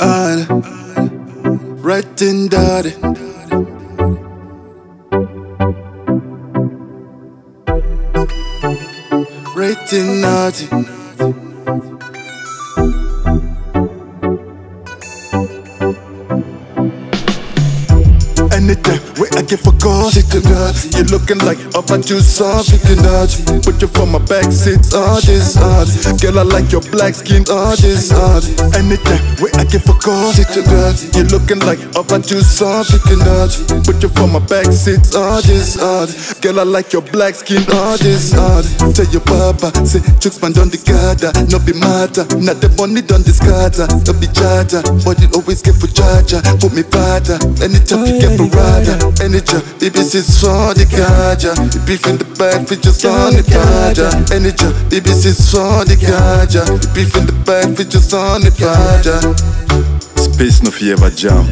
odd, right in dirty. Right in naughty. Anytime where I get for call, to nuts. You're looking like at you soft, you can dodge. Put you for my back seat, all this odd. Girl, I like your black skin, all this odd. Anytime where I get call, it to nuts. You looking like up at you soft, you can. Put you for my back seat, all this odd. Girl, I like your black skin, all this odd. Tell your papa, say, chooks man the gada, no be matter. Not the money done the scatter, no be charger. But it always get for charger, put me father. Anytime you get for rider, anytime, BBC's for the gaja. The beef in the back, features on the gaja. Anytime, BBC's for the gaja. Beef in the back, features on the gaja. Space no Fieva Jam.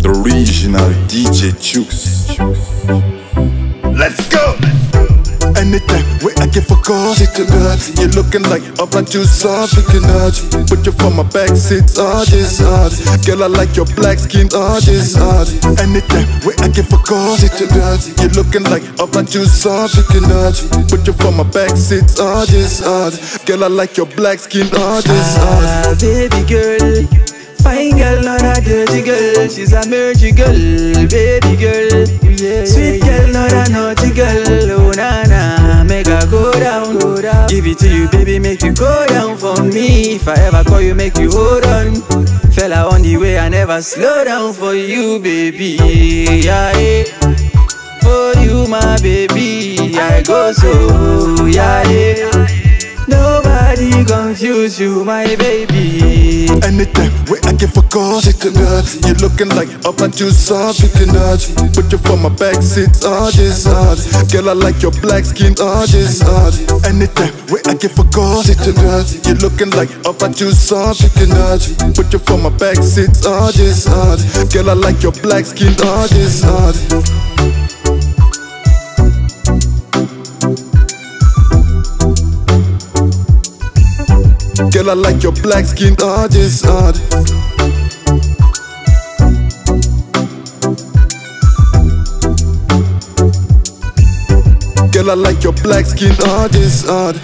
The original DJ Chuucs. Let's go! Anytime where I get for call, to nuts. You looking like up at you soft, looking nuts. Put you for my back seat, ah, all this odd. Girl, I like your black skin, ah, all this odd. Anytime where I get for call, to nuts. You looking like up at you soft, looking nuts. Put you for my back seat, ah, all this odd. Girl, I like your black skin, all this odd. Ah, baby girl. Fine girl, not a dirty girl. She's a mergy girl, If I ever call you, make you hold on. Fella on the way, I never slow down for you, baby. Yeah, yeah. For you, my baby, I go so yeah, yeah. Confuse you, my baby. Anytime where I for call, it to nuts. You looking like up at you soft, you can nudge. Put you for my back seat, all this odd. Girl, I like your black skin, all this odd. Anytime where I for call, it to nuts. You looking like up at you soft, you can nudge. Put you for my back seat, all this odd. Girl, I like your black skin, all this odd. Girl, I like your black skin, all this odd. Girl, I like your black skin, all this odd.